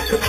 it.